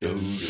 This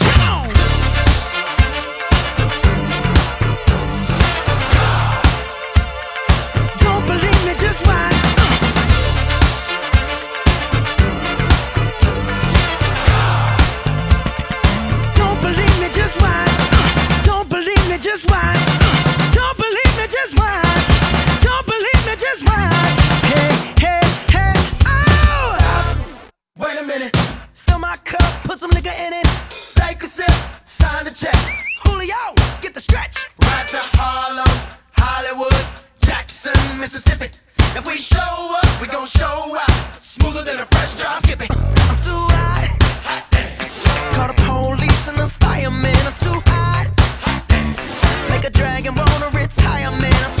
Some nigga in it. Take a sip, sign the check. Julio, get the stretch. Right to Harlem, Hollywood, Jackson, Mississippi. If we show up, we gon' show out. Smoother than a fresh drop skipping. I'm too hot. Call the police and the fireman. I'm too hot. Make a dragon wanna retire, man. I'm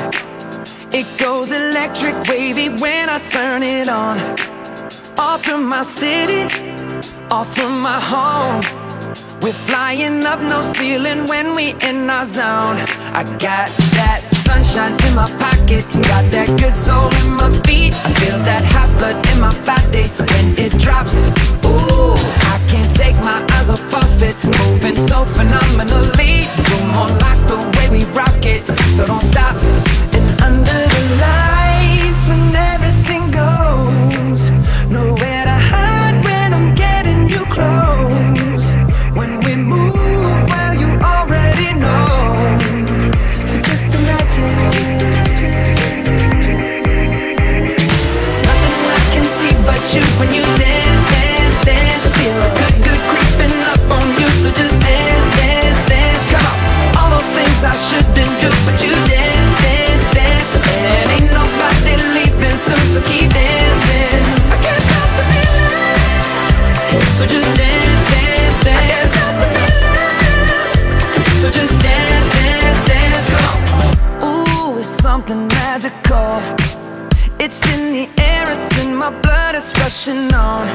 goes. It goes electric wavy when I turn it on. Off from my city, off from my home. We're flying up no ceiling when we in our zone. I got that sunshine in my pocket Got that good soul in my feet. I feel that hot blood in my body when it drops. Ooh, I can't take my eyes off of it. Moving so phenomenally. You're more like the way we rock it. So don't stop you when you dance, dance, dance. Feel good, good creeping up on you, so just dance, dance, dance. Come on, all those things I shouldn't do, but you rushing on.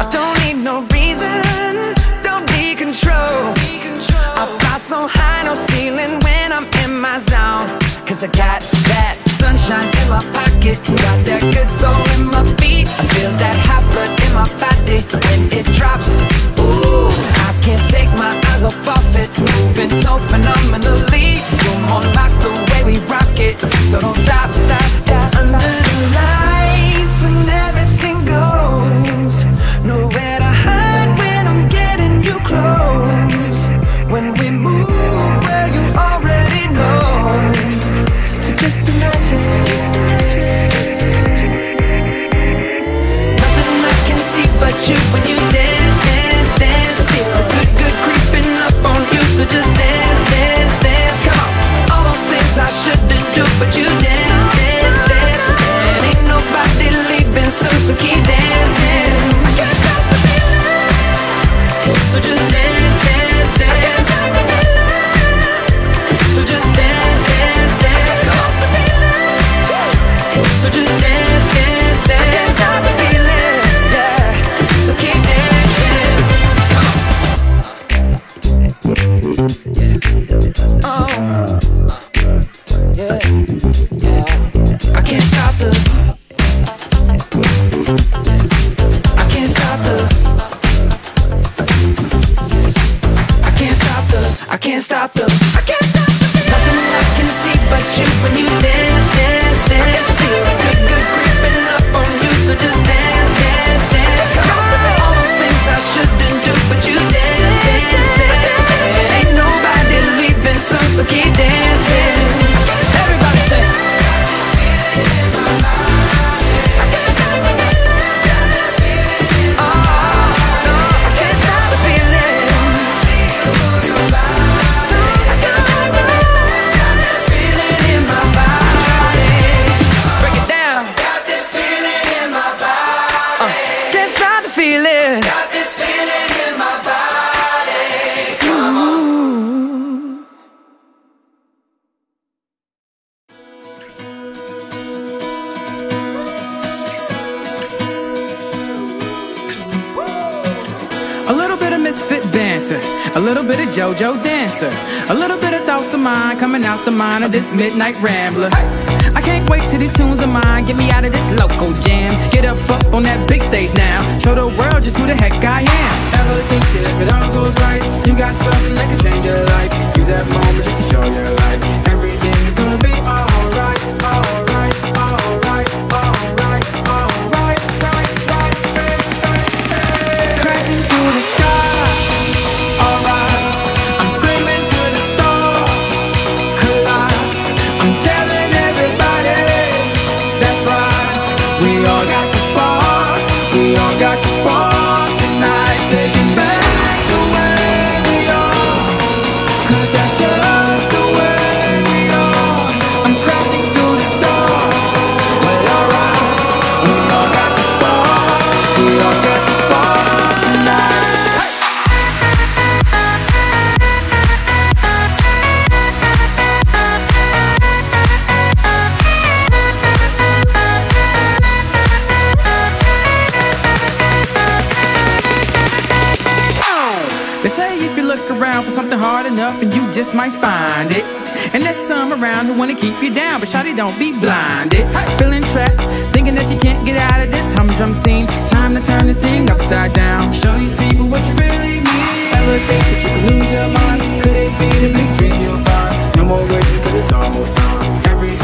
I don't need no reason, don't need control. I fly so high, no ceiling when I'm in my zone. Cause I got that sunshine in my pocket, got that good soul in my so just dance, dance, dance. So just dance, dance, dance. So just dance, dance, dance. So keep dancing. Oh, yeah, yeah. I can't stop the. JoJo dancer, a little bit of thoughts of mine coming out the mind of this midnight rambler. I can't wait till these tunes of mine get me out of this local jam. Get up up on that big stage now, show the world just who the heck I am. Ever think that if it all goes right, you got something that can change your life? Use that moment just to show your life. Everything They say if you look around for something hard enough and you just might find it. And there's some around who wanna keep you down, but shawty don't be blinded. Feeling trapped, thinking that you can't get out of this humdrum scene. Time to turn this thing upside down. Show these people what you really mean. Ever think that you could lose your mind? Could it be the big dream you'll find? No more waiting, cause it's almost time. Everything